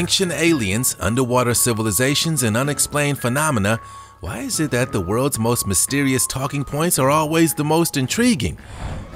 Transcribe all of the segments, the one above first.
ancient aliens, underwater civilizations, and unexplained phenomena, why is it that the world's most mysterious talking points are always the most intriguing?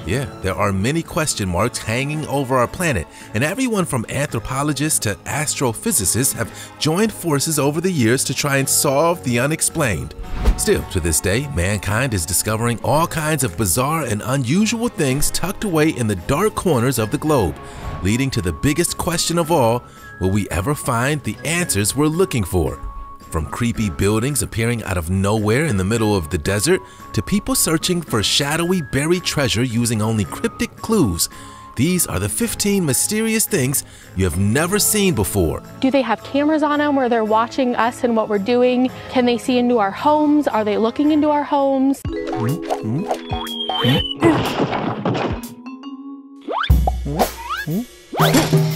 Yeah, there are many question marks hanging over our planet, and everyone from anthropologists to astrophysicists have joined forces over the years to try and solve the unexplained. Still, to this day, mankind is discovering all kinds of bizarre and unusual things tucked away in the dark corners of the globe, leading to the biggest question of all will we ever find the answers we're looking for? From creepy buildings appearing out of nowhere in the middle of the desert to people searching for shadowy buried treasure using only cryptic clues, these are the 15 mysterious things you have never seen before. Do they have cameras on them where they're watching us and what we're doing? Can they see into our homes? Are they looking into our homes?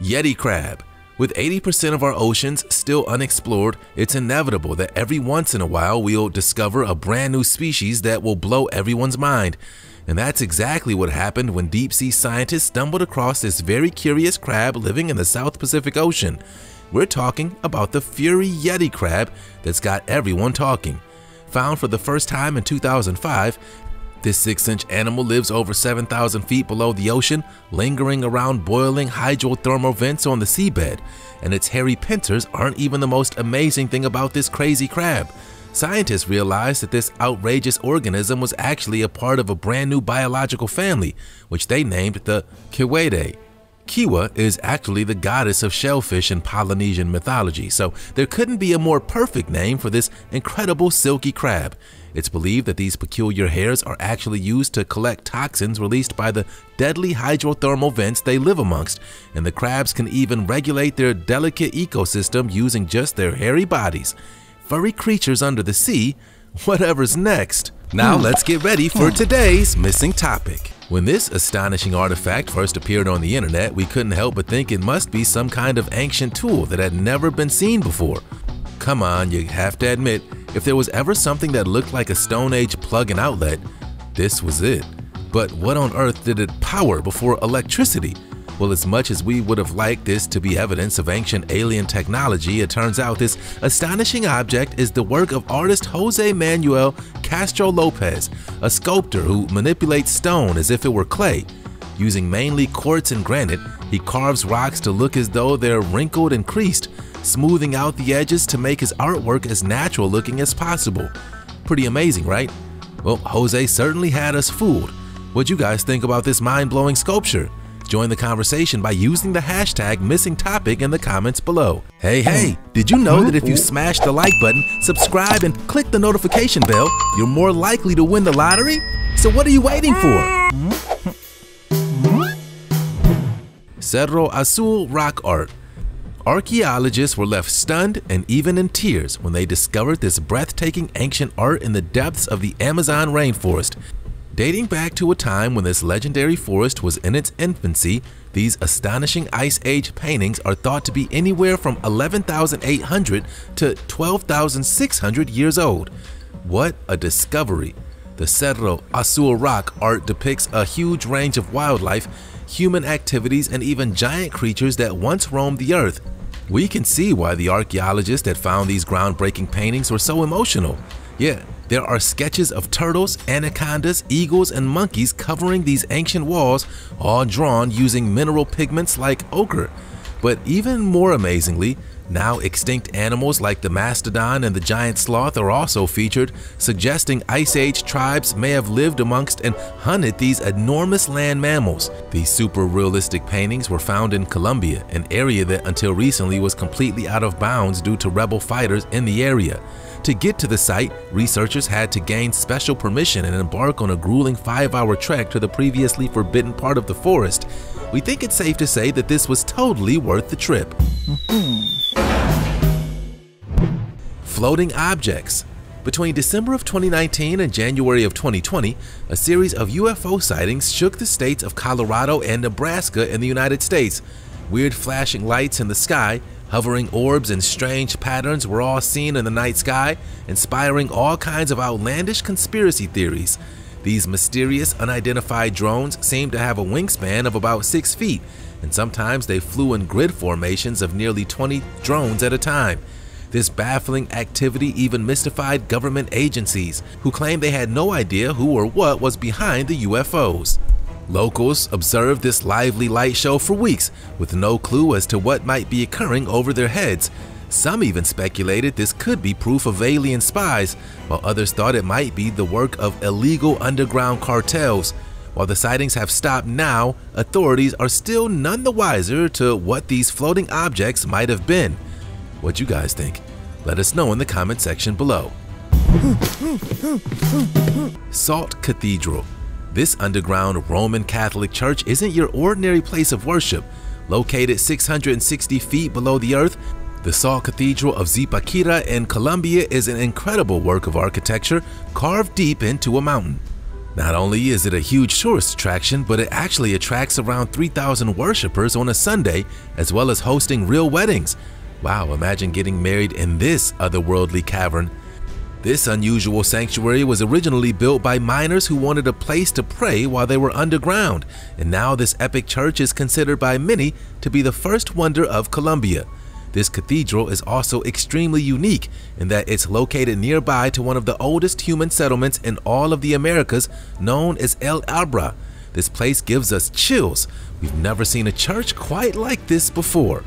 Yeti crab. With 80% of our oceans still unexplored, it's inevitable that every once in a while we'll discover a brand new species that will blow everyone's mind. And that's exactly what happened when deep sea scientists stumbled across this very curious crab living in the South Pacific Ocean. We're talking about the Fury Yeti crab that's got everyone talking. Found for the first time in 2005, this 6 inch animal lives over 7,000 feet below the ocean, lingering around boiling hydrothermal vents on the seabed. And its hairy pincers aren't even the most amazing thing about this crazy crab. Scientists realized that this outrageous organism was actually a part of a brand new biological family, which they named the Kiwidae. Kiwa is actually the goddess of shellfish in Polynesian mythology, so there couldn't be a more perfect name for this incredible silky crab. It's believed that these peculiar hairs are actually used to collect toxins released by the deadly hydrothermal vents they live amongst, and the crabs can even regulate their delicate ecosystem using just their hairy bodies. Furry creatures under the sea, whatever's next. Now hmm. let's get ready for today's missing topic. When this astonishing artifact first appeared on the internet, we couldn't help but think it must be some kind of ancient tool that had never been seen before. Come on, you have to admit, if there was ever something that looked like a Stone Age plug and outlet, this was it. But what on earth did it power before electricity? Well, as much as we would have liked this to be evidence of ancient alien technology, it turns out this astonishing object is the work of artist Jose Manuel Castro Lopez, a sculptor who manipulates stone as if it were clay. Using mainly quartz and granite, he carves rocks to look as though they're wrinkled and creased, smoothing out the edges to make his artwork as natural looking as possible. Pretty amazing, right? Well, Jose certainly had us fooled. What'd you guys think about this mind-blowing sculpture? Join the conversation by using the hashtag missing topic in the comments below. Hey, hey, did you know that if you smash the like button, subscribe, and click the notification bell, you're more likely to win the lottery? So what are you waiting for? Cerro Azul rock art. Archaeologists were left stunned and even in tears when they discovered this breathtaking ancient art in the depths of the Amazon rainforest. Dating back to a time when this legendary forest was in its infancy, these astonishing Ice Age paintings are thought to be anywhere from 11,800 to 12,600 years old. What a discovery! The Cerro Azul rock art depicts a huge range of wildlife, human activities, and even giant creatures that once roamed the earth. We can see why the archaeologists that found these groundbreaking paintings were so emotional. Yeah, there are sketches of turtles, anacondas, eagles, and monkeys covering these ancient walls, all drawn using mineral pigments like ochre. But even more amazingly, now extinct animals like the mastodon and the giant sloth are also featured, suggesting Ice Age tribes may have lived amongst and hunted these enormous land mammals. These super realistic paintings were found in Colombia, an area that until recently was completely out of bounds due to rebel fighters in the area. To get to the site, researchers had to gain special permission and embark on a grueling five-hour trek to the previously forbidden part of the forest. We think it's safe to say that this was totally worth the trip. Mm-hmm. Floating objects. Between December of 2019 and January of 2020, a series of UFO sightings shook the states of Colorado and Nebraska in the United States. Weird flashing lights in the sky, hovering orbs and strange patterns were all seen in the night sky, inspiring all kinds of outlandish conspiracy theories. These mysterious, unidentified drones seem to have a wingspan of about 6 feet, and sometimes they flew in grid formations of nearly 20 drones at a time. This baffling activity even mystified government agencies, who claimed they had no idea who or what was behind the UFOs. Locals observed this lively light show for weeks with no clue as to what might be occurring over their heads. Some even speculated this could be proof of alien spies, while others thought it might be the work of illegal underground cartels. While the sightings have stopped now, authorities are still none the wiser to what these floating objects might have been. What you guys think? Let us know in the comment section below. Salt Cathedral this underground Roman Catholic church isn't your ordinary place of worship. Located 660 feet below the earth, the Salt Cathedral of Zipaquira in Colombia is an incredible work of architecture carved deep into a mountain. Not only is it a huge tourist attraction, but it actually attracts around 3,000 worshippers on a Sunday, as well as hosting real weddings. Wow, imagine getting married in this otherworldly cavern. This unusual sanctuary was originally built by miners who wanted a place to pray while they were underground, and now this epic church is considered by many to be the first wonder of Colombia. This cathedral is also extremely unique in that it's located nearby to one of the oldest human settlements in all of the Americas known as El Abra. This place gives us chills. We've never seen a church quite like this before.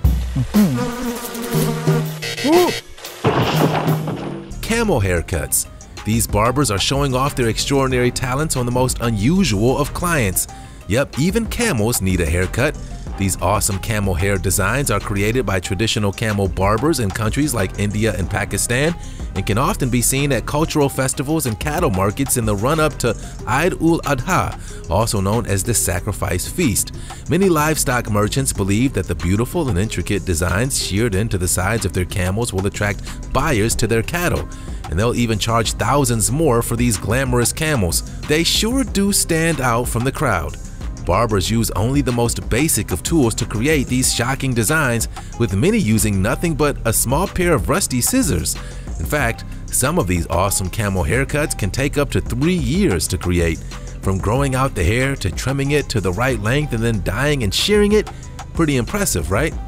camel haircuts. These barbers are showing off their extraordinary talents on the most unusual of clients. Yep, even camels need a haircut. These awesome camel hair designs are created by traditional camel barbers in countries like India and Pakistan and can often be seen at cultural festivals and cattle markets in the run-up to Eid ul-Adha, also known as the Sacrifice Feast. Many livestock merchants believe that the beautiful and intricate designs sheared into the sides of their camels will attract buyers to their cattle and they'll even charge thousands more for these glamorous camels. They sure do stand out from the crowd. Barbers use only the most basic of tools to create these shocking designs, with many using nothing but a small pair of rusty scissors. In fact, some of these awesome camel haircuts can take up to three years to create. From growing out the hair to trimming it to the right length and then dyeing and shearing it, pretty impressive, right?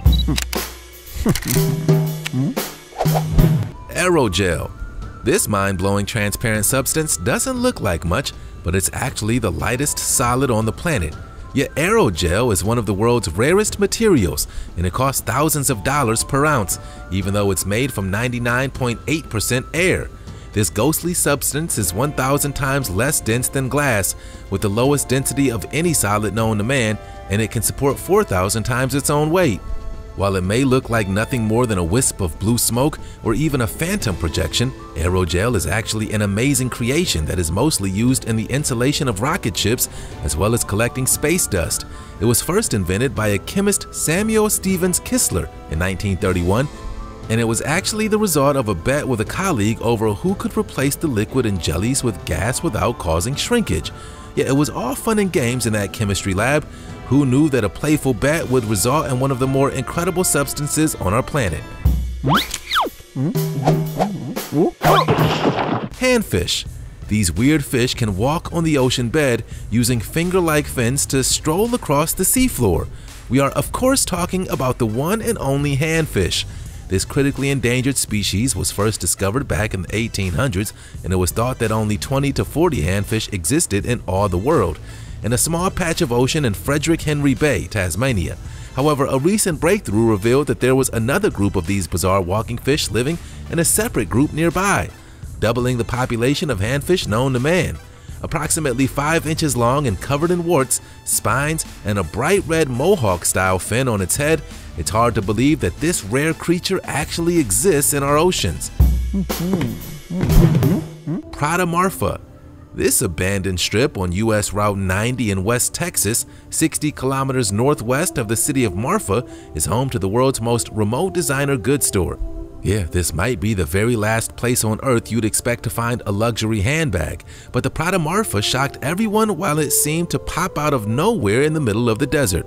Aerogel. This mind-blowing transparent substance doesn't look like much, but it's actually the lightest solid on the planet. Yet aerogel is one of the world's rarest materials, and it costs thousands of dollars per ounce, even though it's made from 99.8% air. This ghostly substance is 1,000 times less dense than glass, with the lowest density of any solid known to man, and it can support 4,000 times its own weight. While it may look like nothing more than a wisp of blue smoke or even a phantom projection, aerogel is actually an amazing creation that is mostly used in the insulation of rocket ships as well as collecting space dust. It was first invented by a chemist Samuel Stephens Kistler in 1931 and it was actually the result of a bet with a colleague over who could replace the liquid in jellies with gas without causing shrinkage. Yet it was all fun and games in that chemistry lab. Who knew that a playful bet would result in one of the more incredible substances on our planet? Handfish. These weird fish can walk on the ocean bed using finger-like fins to stroll across the seafloor. We are of course talking about the one and only handfish. This critically endangered species was first discovered back in the 1800s, and it was thought that only 20 to 40 handfish existed in all the world, in a small patch of ocean in Frederick Henry Bay, Tasmania. However, a recent breakthrough revealed that there was another group of these bizarre walking fish living in a separate group nearby, doubling the population of handfish known to man approximately 5 inches long and covered in warts, spines, and a bright red mohawk-style fin on its head, it's hard to believe that this rare creature actually exists in our oceans. Mm-hmm. Mm-hmm. Marfa. This abandoned strip on US Route 90 in West Texas, 60 kilometers northwest of the city of Marfa, is home to the world's most remote designer goods store. Yeah, this might be the very last place on earth you'd expect to find a luxury handbag, but the Prada Marfa shocked everyone while it seemed to pop out of nowhere in the middle of the desert.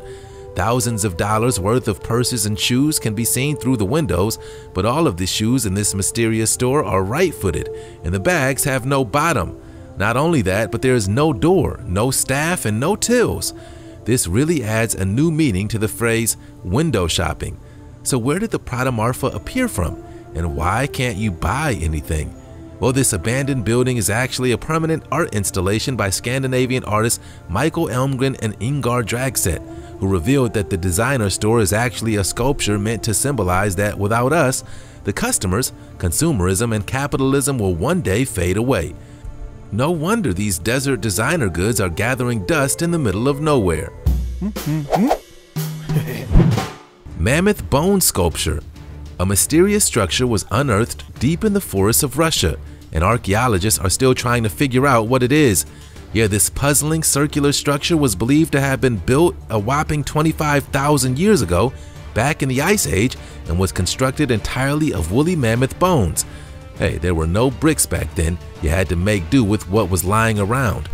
Thousands of dollars worth of purses and shoes can be seen through the windows, but all of the shoes in this mysterious store are right-footed, and the bags have no bottom. Not only that, but there is no door, no staff, and no tills. This really adds a new meaning to the phrase window shopping. So, where did the Prada Marfa appear from? And why can't you buy anything? Well, this abandoned building is actually a permanent art installation by Scandinavian artists Michael Elmgreen and Ingar Dragset, who revealed that the designer store is actually a sculpture meant to symbolize that without us, the customers, consumerism, and capitalism will one day fade away. No wonder these desert designer goods are gathering dust in the middle of nowhere. Mammoth Bone Sculpture A mysterious structure was unearthed deep in the forests of Russia, and archaeologists are still trying to figure out what it is. Yeah, this puzzling circular structure was believed to have been built a whopping 25,000 years ago, back in the Ice Age, and was constructed entirely of woolly mammoth bones. Hey, there were no bricks back then, you had to make do with what was lying around.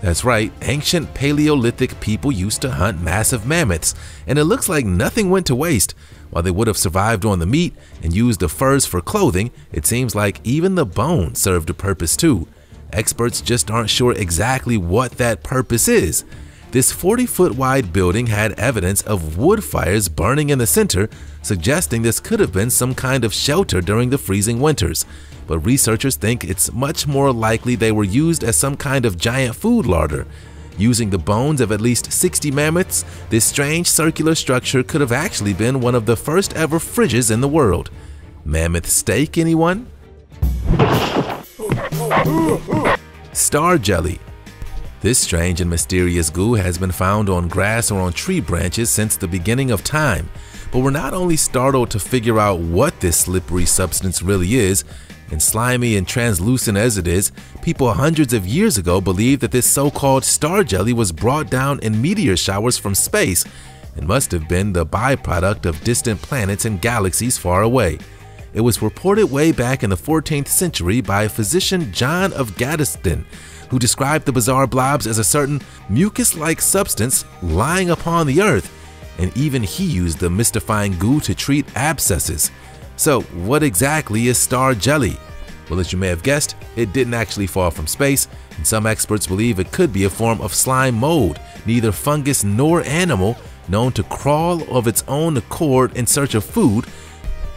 That's right, ancient Paleolithic people used to hunt massive mammoths, and it looks like nothing went to waste. While they would have survived on the meat and used the furs for clothing, it seems like even the bone served a purpose too. Experts just aren't sure exactly what that purpose is. This 40 foot wide building had evidence of wood fires burning in the center, suggesting this could have been some kind of shelter during the freezing winters but researchers think it's much more likely they were used as some kind of giant food larder. Using the bones of at least 60 mammoths, this strange circular structure could have actually been one of the first ever fridges in the world. Mammoth steak, anyone? Star jelly. This strange and mysterious goo has been found on grass or on tree branches since the beginning of time, but we're not only startled to figure out what this slippery substance really is, and slimy and translucent as it is, people hundreds of years ago believed that this so-called star jelly was brought down in meteor showers from space and must have been the byproduct of distant planets and galaxies far away. It was reported way back in the 14th century by physician John of Gaddesden, who described the bizarre blobs as a certain mucus-like substance lying upon the earth, and even he used the mystifying goo to treat abscesses. So, what exactly is star jelly? Well, as you may have guessed, it didn't actually fall from space, and some experts believe it could be a form of slime mold, neither fungus nor animal, known to crawl of its own accord in search of food.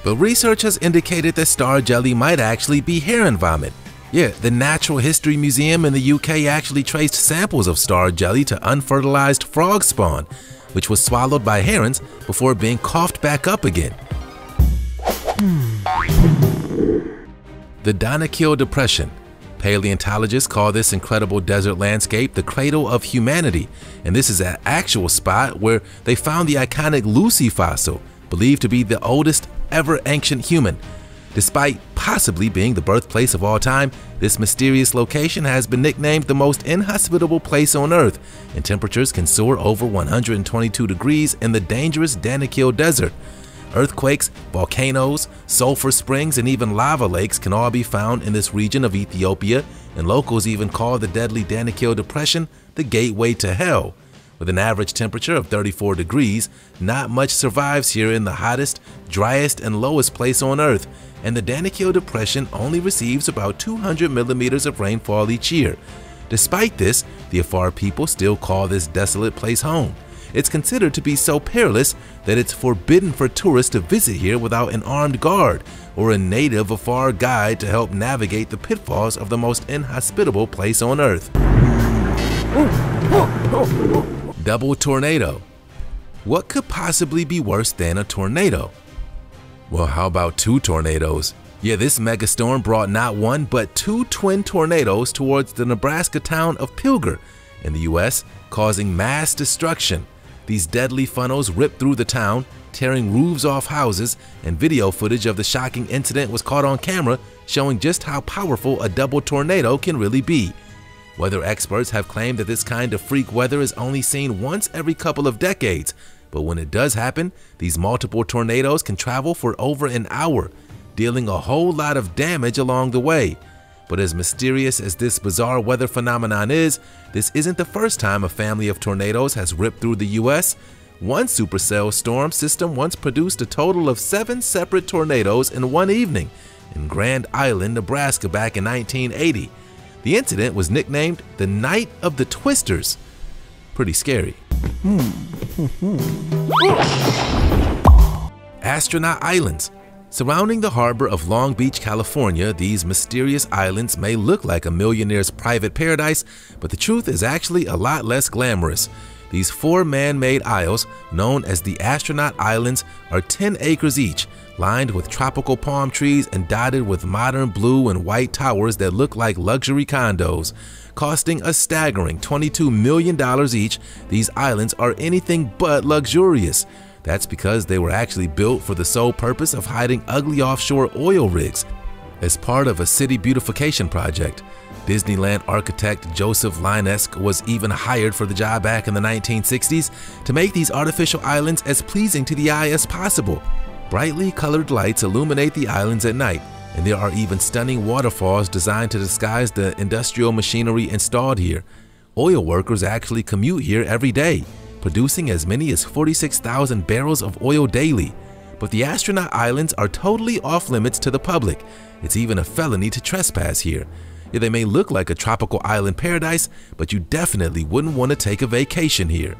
But research has indicated that star jelly might actually be heron vomit. Yeah, the Natural History Museum in the UK actually traced samples of star jelly to unfertilized frog spawn, which was swallowed by herons before being coughed back up again. Hmm. The Danakil Depression. Paleontologists call this incredible desert landscape the cradle of humanity, and this is an actual spot where they found the iconic Lucy fossil, believed to be the oldest ever ancient human. Despite possibly being the birthplace of all time, this mysterious location has been nicknamed the most inhospitable place on Earth, and temperatures can soar over 122 degrees in the dangerous Danakil Desert. Earthquakes, volcanoes, sulfur springs, and even lava lakes can all be found in this region of Ethiopia, and locals even call the deadly Danakil Depression the gateway to hell. With an average temperature of 34 degrees, not much survives here in the hottest, driest, and lowest place on Earth, and the Danakil Depression only receives about 200 millimeters of rainfall each year. Despite this, the Afar people still call this desolate place home. It's considered to be so perilous that it's forbidden for tourists to visit here without an armed guard or a native Afar guide to help navigate the pitfalls of the most inhospitable place on earth. Double tornado. What could possibly be worse than a tornado? Well, how about two tornadoes? Yeah, this megastorm brought not one but two twin tornadoes towards the Nebraska town of Pilger in the US, causing mass destruction. These deadly funnels ripped through the town, tearing roofs off houses, and video footage of the shocking incident was caught on camera showing just how powerful a double tornado can really be. Weather experts have claimed that this kind of freak weather is only seen once every couple of decades, but when it does happen, these multiple tornadoes can travel for over an hour, dealing a whole lot of damage along the way. But as mysterious as this bizarre weather phenomenon is, this isn't the first time a family of tornadoes has ripped through the US. One supercell storm system once produced a total of seven separate tornadoes in one evening in Grand Island, Nebraska back in 1980. The incident was nicknamed the Night of the Twisters. Pretty scary. Hmm. Hmm. Hmm. Astronaut Islands. Surrounding the harbor of Long Beach, California, these mysterious islands may look like a millionaire's private paradise, but the truth is actually a lot less glamorous. These four man-made isles, known as the Astronaut Islands, are 10 acres each, lined with tropical palm trees and dotted with modern blue and white towers that look like luxury condos. Costing a staggering $22 million each, these islands are anything but luxurious. That's because they were actually built for the sole purpose of hiding ugly offshore oil rigs. As part of a city beautification project, Disneyland architect Joseph Linesch was even hired for the job back in the 1960s to make these artificial islands as pleasing to the eye as possible. Brightly colored lights illuminate the islands at night, and there are even stunning waterfalls designed to disguise the industrial machinery installed here. Oil workers actually commute here every day, producing as many as 46,000 barrels of oil daily. But the astronaut islands are totally off limits to the public. It's even a felony to trespass here. They may look like a tropical island paradise, but you definitely wouldn't want to take a vacation here.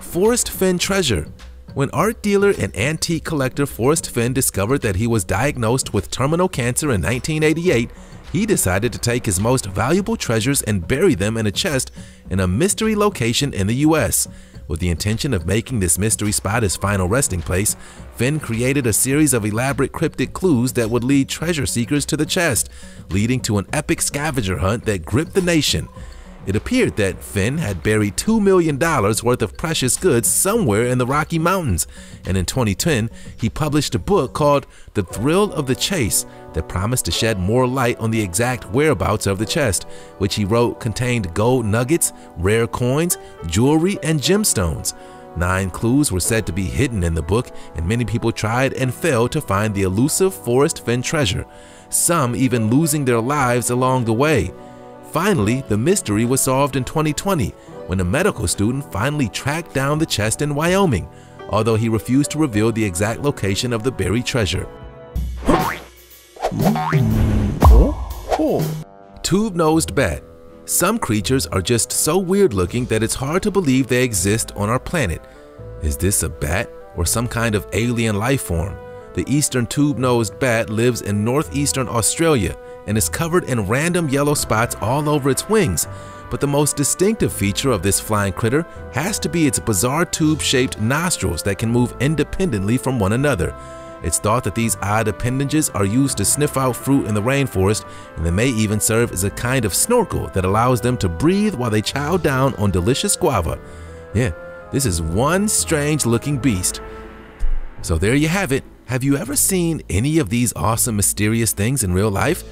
Forrest Fenn Treasure When art dealer and antique collector Forrest Fenn discovered that he was diagnosed with terminal cancer in 1988, he decided to take his most valuable treasures and bury them in a chest in a mystery location in the US. With the intention of making this mystery spot his final resting place, Fenn created a series of elaborate cryptic clues that would lead treasure seekers to the chest, leading to an epic scavenger hunt that gripped the nation. It appeared that Fenn had buried $2 million worth of precious goods somewhere in the Rocky Mountains, and in 2010, he published a book called The Thrill of the Chase that promised to shed more light on the exact whereabouts of the chest, which he wrote contained gold nuggets, rare coins, jewelry, and gemstones. Nine clues were said to be hidden in the book, and many people tried and failed to find the elusive Forrest Fenn treasure, some even losing their lives along the way. Finally, the mystery was solved in 2020 when a medical student finally tracked down the chest in Wyoming, although he refused to reveal the exact location of the buried treasure. Tube-nosed bat. Some creatures are just so weird looking that it's hard to believe they exist on our planet. Is this a bat or some kind of alien life form? The eastern tube-nosed bat lives in northeastern Australia and is covered in random yellow spots all over its wings. But the most distinctive feature of this flying critter has to be its bizarre tube-shaped nostrils that can move independently from one another. It's thought that these odd appendages are used to sniff out fruit in the rainforest, and they may even serve as a kind of snorkel that allows them to breathe while they chow down on delicious guava. Yeah, this is one strange looking beast. So there you have it. Have you ever seen any of these awesome mysterious things in real life?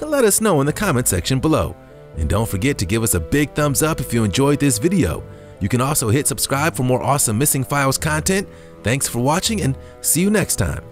Let us know in the comment section below. And don't forget to give us a big thumbs up if you enjoyed this video. You can also hit subscribe for more awesome Missing Files content. Thanks for watching and see you next time.